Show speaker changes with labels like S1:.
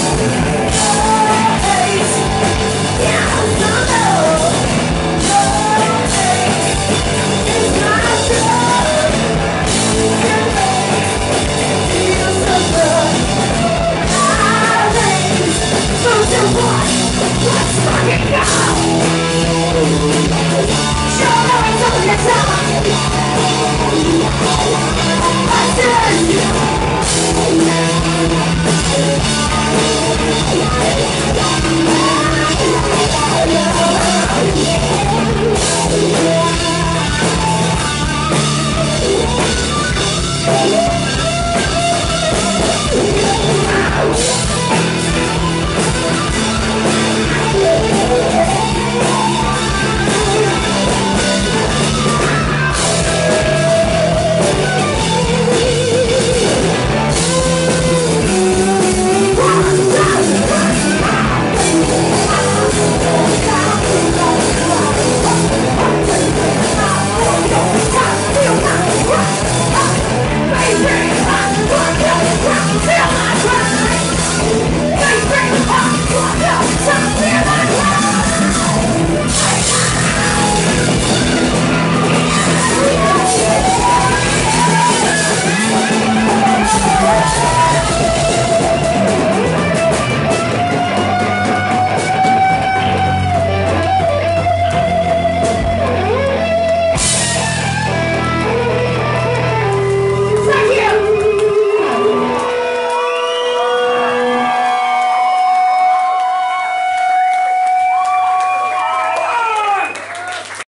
S1: Yes.